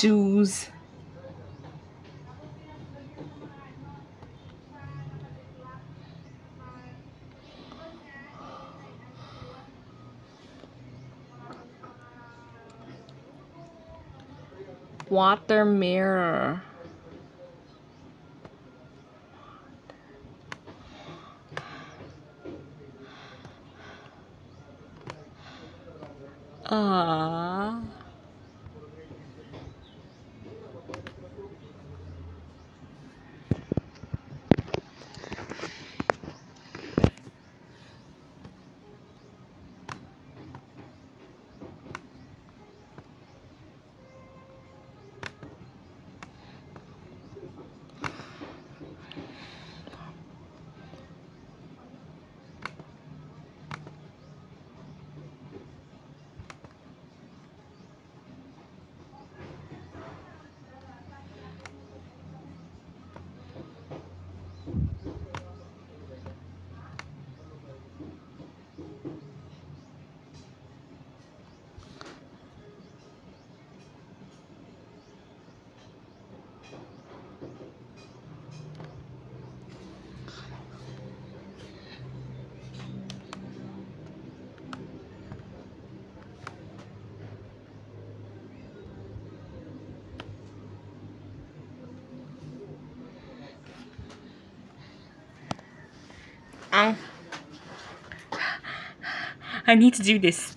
choose water mirror I need to do this.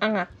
Ага.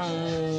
嗯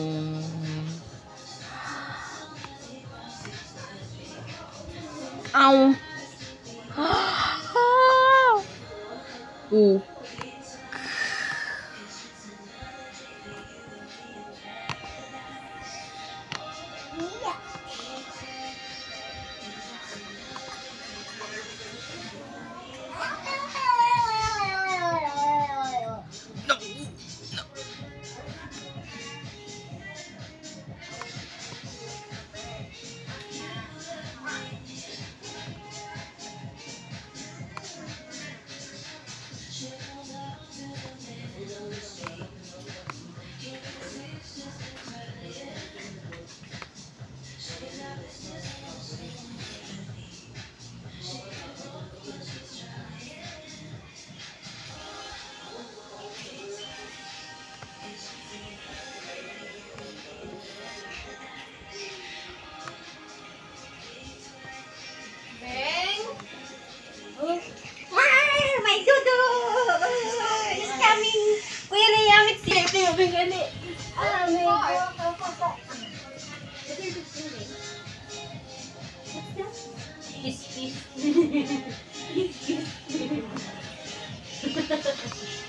Ha ha ha.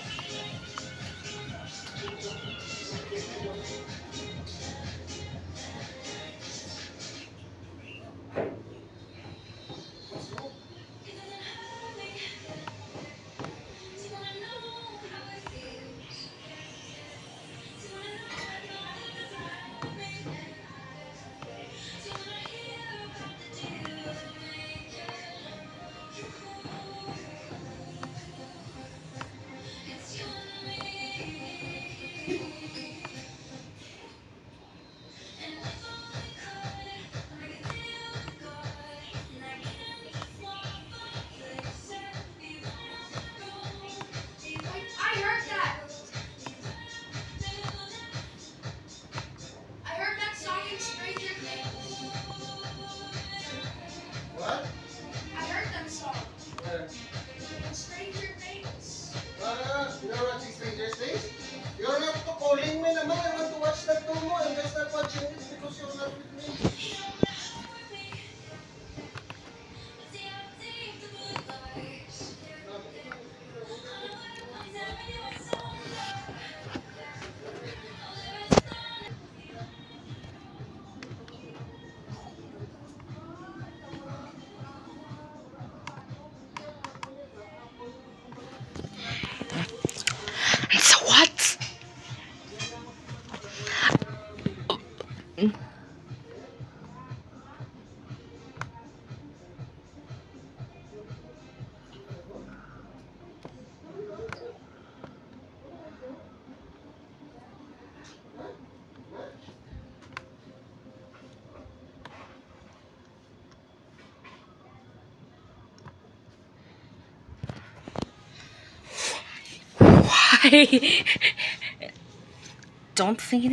Don't think it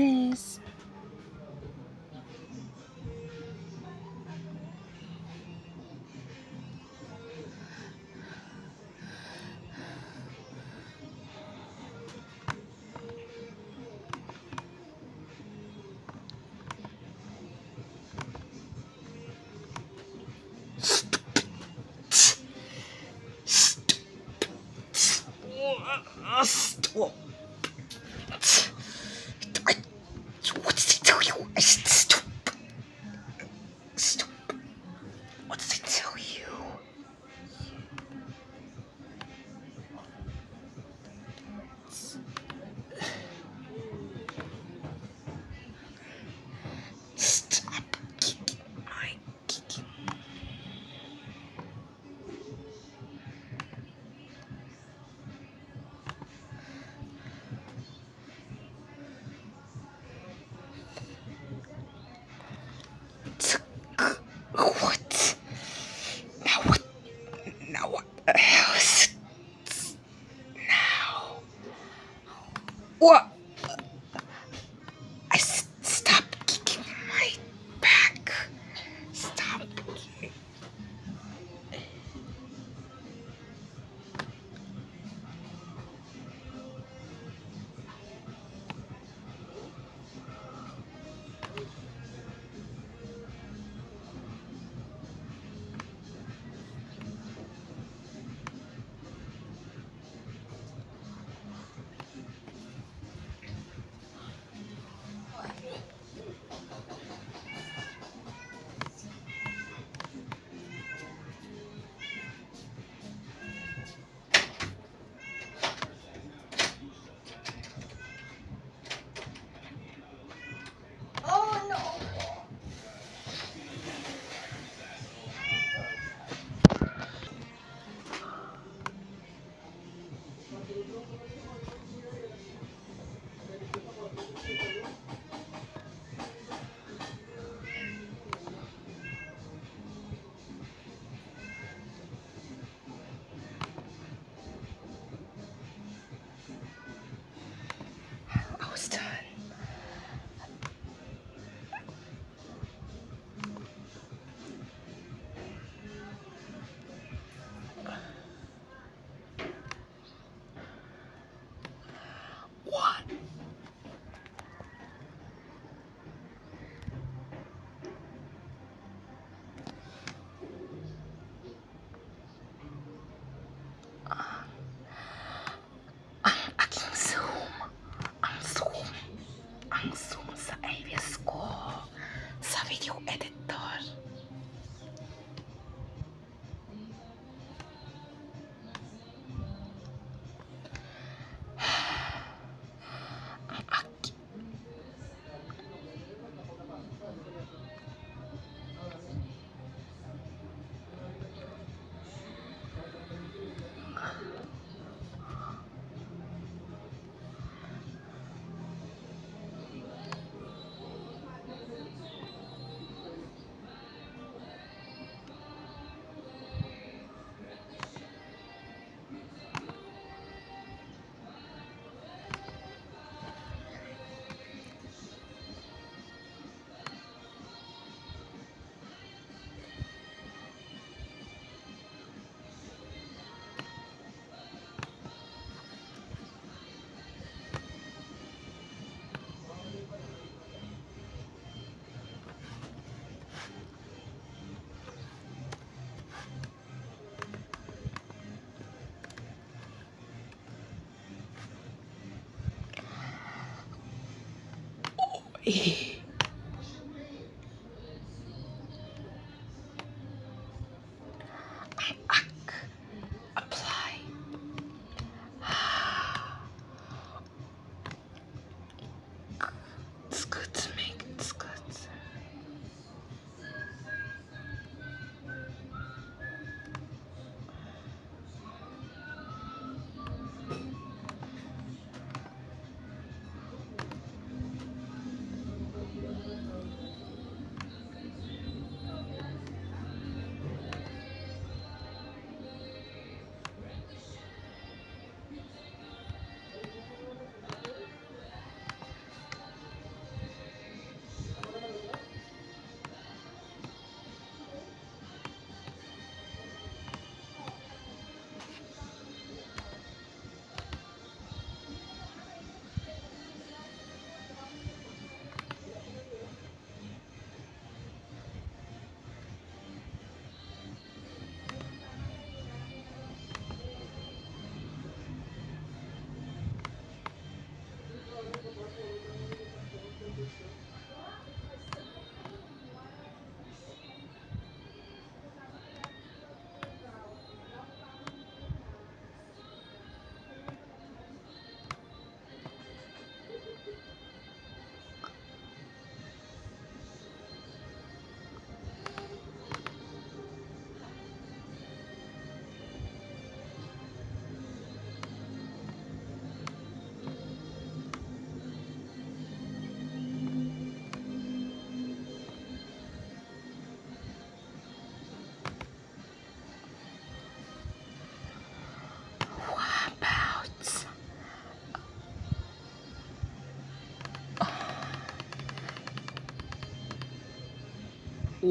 Bye.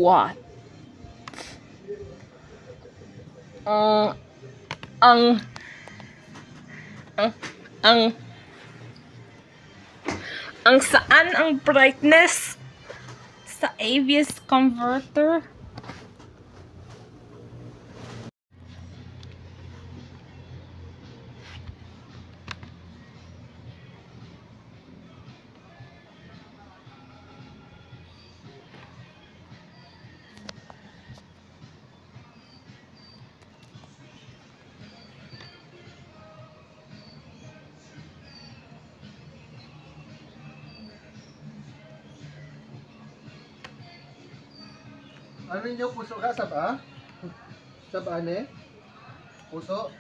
what? Ang ang ang ang ang saan ang brightness sa AVS converter? Ano niyo puso ka? Saba? Ah? Saba ne? Puso?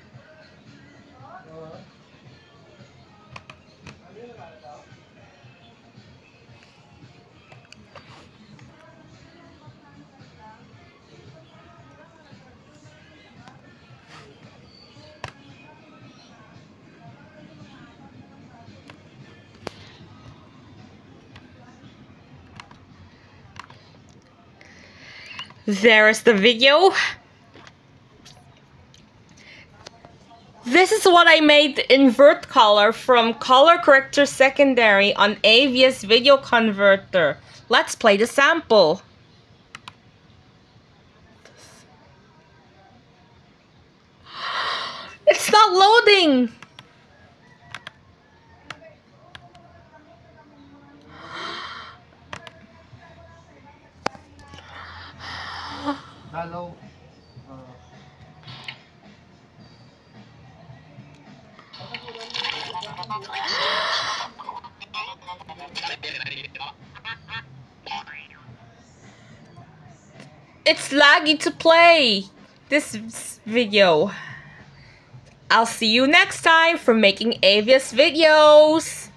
There's the video. This is what I made invert color from color corrector secondary on AVS video converter. Let's play the sample. It's not loading. Hello. It's laggy to play this video. I'll see you next time for making AVS videos.